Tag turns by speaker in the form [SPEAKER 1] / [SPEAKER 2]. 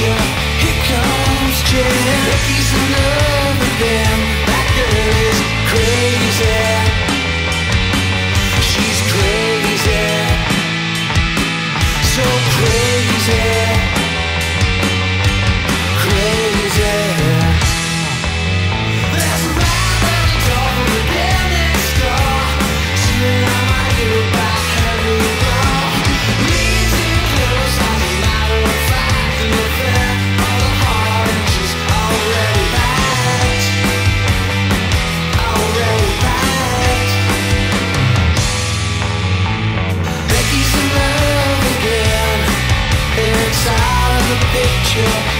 [SPEAKER 1] Here comes Jen. He's in love with them. Picture.